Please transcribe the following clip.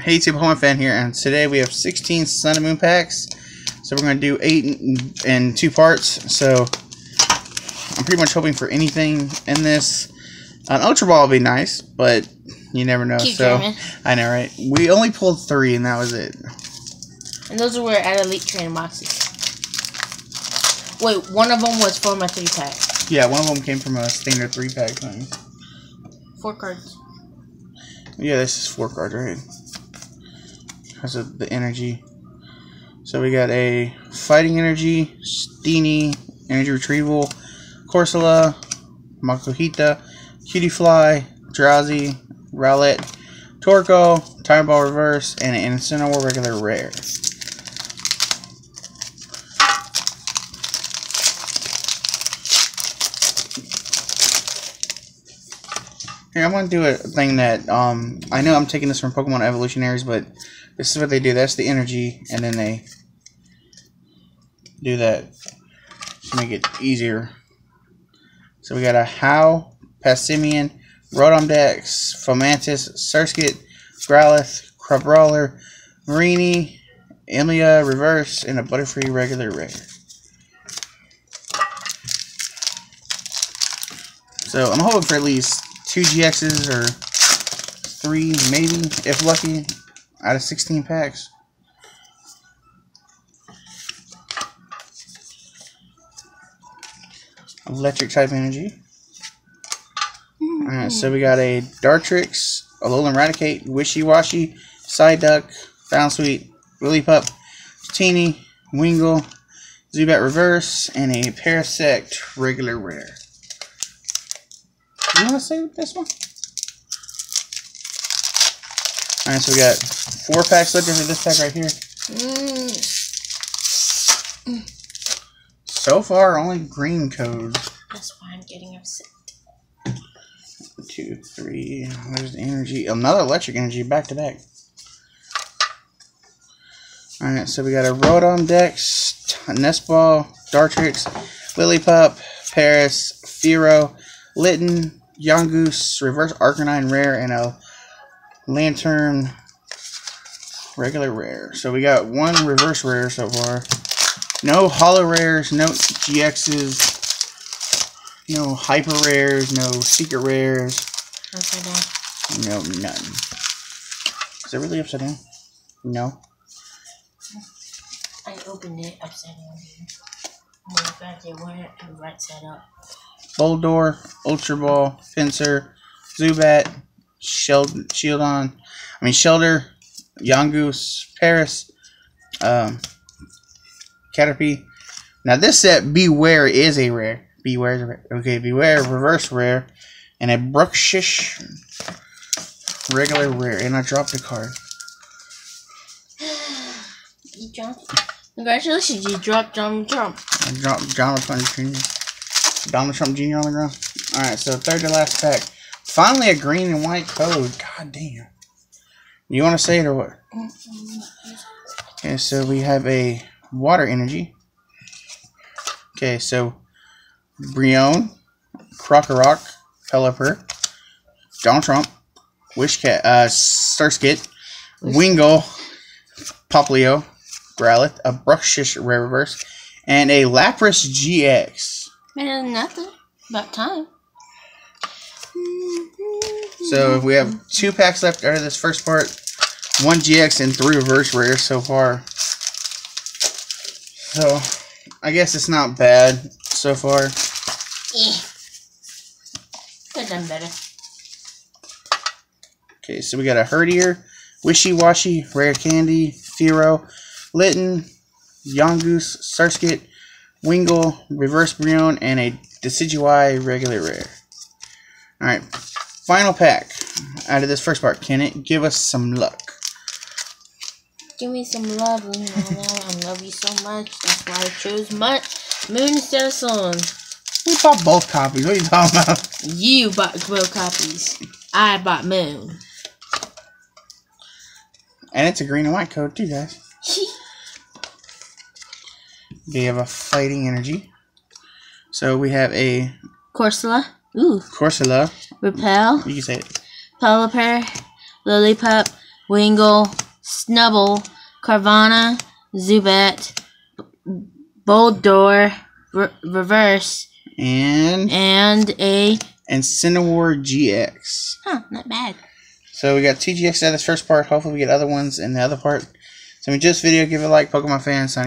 Hey YouTube Home Fan here, and today we have 16 Sun and Moon packs. So we're going to do 8 in, two parts. So I'm pretty much hoping for anything in this. An Ultra Ball would be nice, but you never know. Keep so dreaming. I know, right? We only pulled three, and that was it. And those were at Elite Training boxes. Wait, one of them was from a three pack. Yeah, one of them came from a standard three pack thing. Four cards. Yeah, this is four cards, right? Because of the energy. So we got a Fighting Energy, Steenee, Energy Retrieval, Corsola, Makuhita, Cutie Fly, Drowzee, Rowlet, Torko, Time Ball Reverse, and an Incineroar Regular Rare. Here, I'm gonna do a thing that um I know I'm taking this from Pokemon Evolutionaries, but this is what they do. That's the energy, and then they do that to make it easier. So we got a Hau, Passimian, Rotom Dex, Fomantis, Surskit, Growlithe, Crabrawler, Mareanie, Emilia Reverse, and a Butterfree regular rare. So I'm hoping for at least two GXs or three, maybe, if lucky, out of 16 packs. Electric type energy. Alright, so we got a Dartrix, Alolan Raticate, Wishiwashi, Psyduck, Bounsweet, Lillipup, Teeny, Wingull, Zubat Reverse, and a Parasect regular rare. You want to see say this one? Alright, so we got four packs left for this pack right here. Mm, So far, only green codes. that's why I'm getting upset. Two, three. There's the energy. Another electric energy back to back. Alright, so we got a Rotom Dex, Nestball, Dartrix, Lillipup, Paras, Firo, Litten, Yungoos, Reverse Arcanine Rare, and a Lanturn regular rare. So we got one reverse rare so far. No holo rares, no GXs, no hyper rares, no secret rares, Upside down. no none. Is it really upside down? No. I opened it upside down. God, they weren't right side up. Boldore, Ultra Ball, Fencer, Zubat, Shield, Shieldon, I mean Shelter, Yungoos, Paras, um, Caterpie. Now this set, Bewear is a rare. Bewear is a rare. Okay, Bewear, reverse rare, and a Bruxish regular rare. And I dropped a card. You jumped. Congratulations, you dropped Donald Trump. I dropped Donald Trump Jr. Donald Trump Jr. on the ground. Alright, so third to last pack. Finally a green and white code. God damn. You want to say it or what? Okay, so we have a water energy. Okay, so Brionne, Krokorok, Pelipper, Donald Trump, Wishcat, uh, Surskit, Wingull, Poplio, Growlithe, a Bruxish Rare Reverse, and a Lapras GX. Man, nothing. About time. So we have two packs left out of this first part. One GX and three reverse rares so far. So I guess it's not bad so far. Eh. Could have done better. Okay, so we got a Herdier, Wishiwashi, Rare Candy, Firo, Litten, Yungoos, Surskit, Wingull, Reverse Brionne, and a Decidueye regular rare. Alright, final pack out of this first part. Can it give us some luck? Give me some love, know, I love you so much. That's why I chose Mud Moon instead of Sun. We bought both copies. What are you talking about? You bought both copies. I bought Moon. And it's a green and white code too, guys. We have a fighting energy. So we have a Corsola. Ooh. Corsola. Repel. You can say it. Pelipper. Lillipup. Wingull, Snubbull, Carvanha, Zubat, Boldore, Re- Reverse, And and a. Incineroar GX. Huh, not bad. So we got TGX at this first part. Hopefully we get other ones in the other part. So we just video, give it a like, Pokemon fans, signing